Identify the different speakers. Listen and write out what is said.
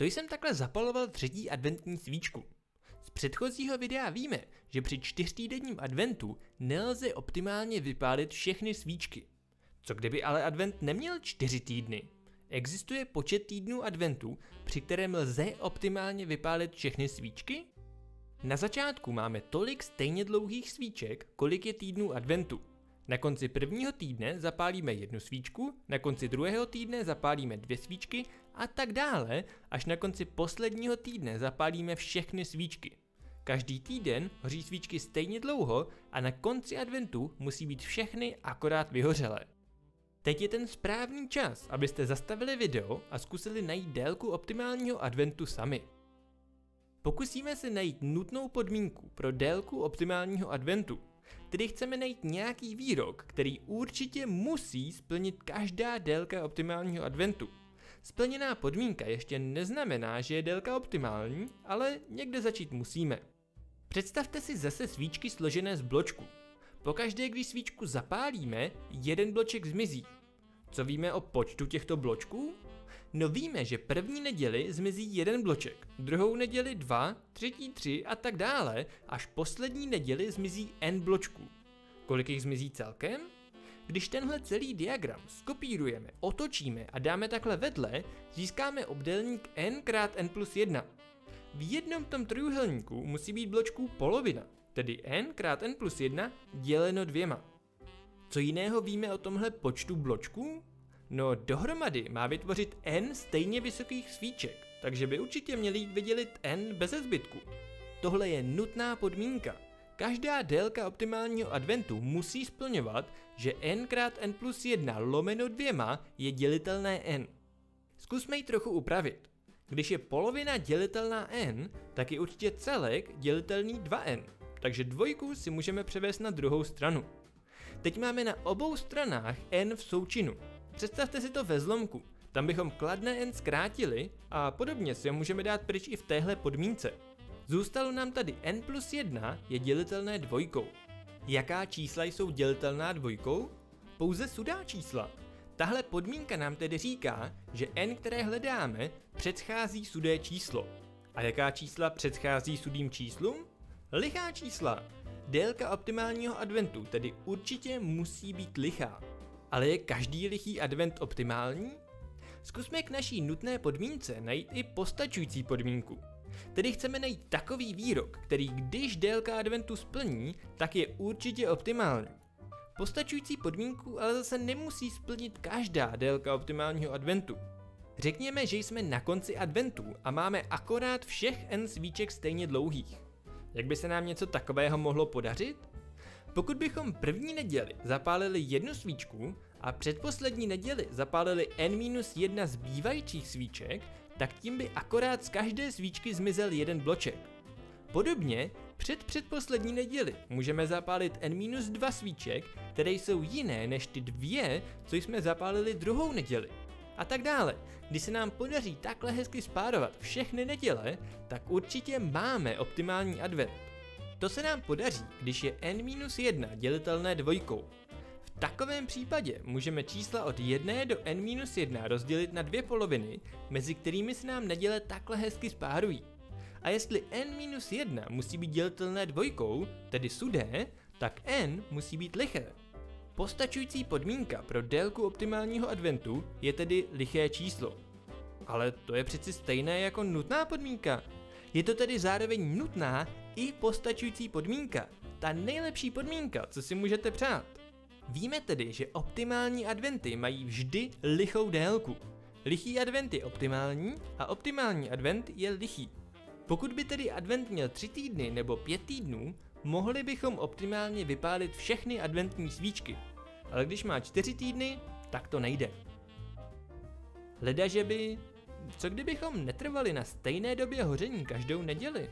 Speaker 1: To jsem takhle zapaloval třetí adventní svíčku. Z předchozího videa víme, že při čtyřtýdenním adventu nelze optimálně vypálit všechny svíčky. Co kdyby ale advent neměl čtyři týdny? Existuje počet týdnů adventu, při kterém lze optimálně vypálit všechny svíčky? Na začátku máme tolik stejně dlouhých svíček, kolik je týdnů adventu. Na konci prvního týdne zapálíme jednu svíčku, na konci druhého týdne zapálíme dvě svíčky a tak dále, až na konci posledního týdne zapálíme všechny svíčky. Každý týden hoří svíčky stejně dlouho a na konci adventu musí být všechny akorát vyhořelé. Teď je ten správný čas, abyste zastavili video a zkusili najít délku optimálního adventu sami. Pokusíme se najít nutnou podmínku pro délku optimálního adventu, tedy chceme najít nějaký výrok, který určitě musí splnit každá délka optimálního adventu. Splněná podmínka ještě neznamená, že je délka optimální, ale někde začít musíme. Představte si zase svíčky složené z bločku. Pokaždé, když svíčku zapálíme, jeden bloček zmizí. Co víme o počtu těchto bločků? No víme, že první neděli zmizí jeden bloček, druhou neděli dva, třetí tři a tak dále, až poslední neděli zmizí n bločků. Kolik jich zmizí celkem? Když tenhle celý diagram skopírujeme, otočíme a dáme takhle vedle, získáme obdélník n krát n plus 1. V jednom tom trojuhelníku musí být bločků polovina, tedy n krát n plus 1 děleno dvěma. Co jiného víme o tomhle počtu bločků? No dohromady má vytvořit n stejně vysokých svíček, takže by určitě měli vydělit n bez zbytku. Tohle je nutná podmínka. Každá délka optimálního adventu musí splňovat, že n krát n plus 1 lomeno dvěma je dělitelné n. Zkusme ji trochu upravit. Když je polovina dělitelná n, tak je určitě celek dělitelný 2n, takže dvojku si můžeme převést na druhou stranu. Teď máme na obou stranách n v součinu. Představte si to ve zlomku. Tam bychom kladné n zkrátili a podobně si ho můžeme dát pryč i v téhle podmínce. Zůstalo nám tady n plus 1 je dělitelné dvojkou. Jaká čísla jsou dělitelná dvojkou? Pouze sudá čísla. Tahle podmínka nám tedy říká, že n, které hledáme, předchází sudé číslo. A jaká čísla předchází sudým číslům? Lichá čísla. Délka optimálního adventu tedy určitě musí být lichá. Ale je každý lichý advent optimální? Zkusme k naší nutné podmínce najít i postačující podmínku. Tedy chceme najít takový výrok, který když délka adventu splní, tak je určitě optimální. Postačující podmínku ale zase nemusí splnit každá délka optimálního adventu. Řekněme, že jsme na konci adventu a máme akorát všech n svíček stejně dlouhých. Jak by se nám něco takového mohlo podařit? Pokud bychom první neděli zapálili jednu svíčku a předposlední neděli zapálili n-1 zbývajících svíček, tak tím by akorát z každé svíčky zmizel jeden bloček. Podobně před předposlední neděli můžeme zapálit n-2 svíček, které jsou jiné než ty dvě, co jsme zapálili druhou neděli. A tak dále. Když se nám podaří takhle hezky spárovat všechny neděle, tak určitě máme optimální advent. To se nám podaří, když je n-1 dělitelné dvojkou. V takovém případě můžeme čísla od 1 do n-1 rozdělit na dvě poloviny, mezi kterými se nám neděle takhle hezky spárují. A jestli n-1 musí být dělitelné dvojkou, tedy sudé, tak n musí být liché. Postačující podmínka pro délku optimálního adventu je tedy liché číslo. Ale to je přeci stejné jako nutná podmínka. Je to tedy zároveň nutná i postačující podmínka. Ta nejlepší podmínka, co si můžete přát. Víme tedy, že optimální adventy mají vždy lichou délku. Lichý advent je optimální a optimální advent je lichý. Pokud by tedy advent měl 3 týdny nebo 5 týdnů, mohli bychom optimálně vypálit všechny adventní svíčky. Ale když má 4 týdny, tak to nejde. Leda, že by... Co kdybychom netrvali na stejné době hoření každou neděli?